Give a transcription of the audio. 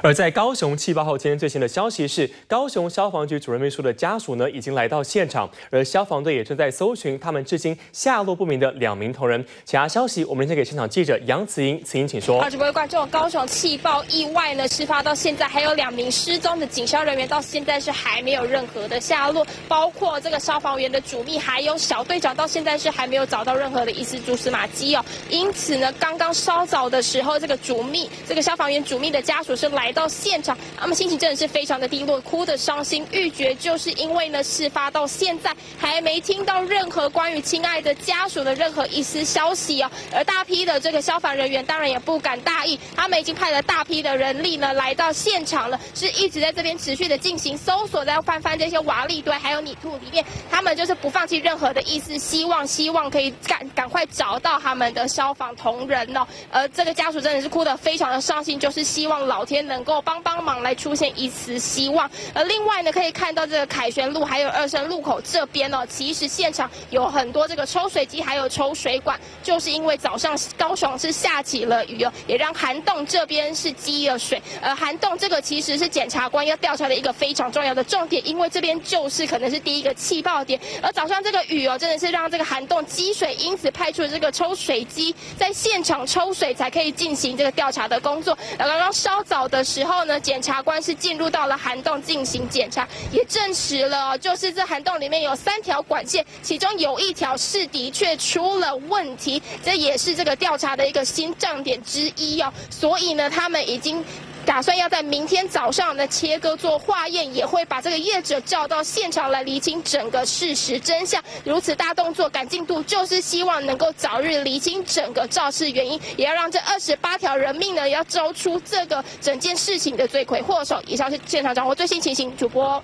而在高雄气爆后，今天最新的消息是，高雄消防局主任秘书的家属呢已经来到现场，而消防队也正在搜寻他们至今下落不明的两名同仁。其他消息，我们连线给现场记者杨慈英，慈英请说。好，各位观众，高雄气爆意外呢，事发到现在还有两名失踪的警消人员，到现在是还没有任何的下落，包括这个消防员的主秘，还有小队长，到现在是还没有找到任何的一丝蛛丝马迹哦。因此呢，刚刚稍早的时候，这个主秘，这个消防员主秘的家属是来。来到现场，他们心情真的是非常的低落，哭的伤心欲绝，就是因为呢，事发到现在还没听到任何关于亲爱的家属的任何一丝消息哦。而大批的这个消防人员当然也不敢大意，他们已经派了大批的人力呢来到现场了，是一直在这边持续的进行搜索，在翻翻这些瓦砾堆还有泥土里面，他们就是不放弃任何的一丝希望，希望可以赶赶快找到他们的消防同仁哦。而这个家属真的是哭得非常的伤心，就是希望老天。能能够帮帮忙来出现一丝希望。而另外呢，可以看到这个凯旋路还有二生路口这边哦，其实现场有很多这个抽水机还有抽水管，就是因为早上高雄是下起了雨哦，也让涵洞这边是积了水。而涵洞这个其实是检察官要调查的一个非常重要的重点，因为这边就是可能是第一个气爆点。而早上这个雨哦，真的是让这个涵洞积水，因此派出了这个抽水机在现场抽水，才可以进行这个调查的工作。而刚刚稍早的。时候呢，检察官是进入到了涵洞进行检查，也证实了，就是这涵洞里面有三条管线，其中有一条是的确出了问题，这也是这个调查的一个新重点之一哦。所以呢，他们已经。打算要在明天早上呢切割做化验，也会把这个业者叫到现场来厘清整个事实真相。如此大动作赶进度，就是希望能够早日厘清整个肇事原因，也要让这二十八条人命呢要揪出这个整件事情的罪魁祸首。以上是现场掌握最新情形，主播。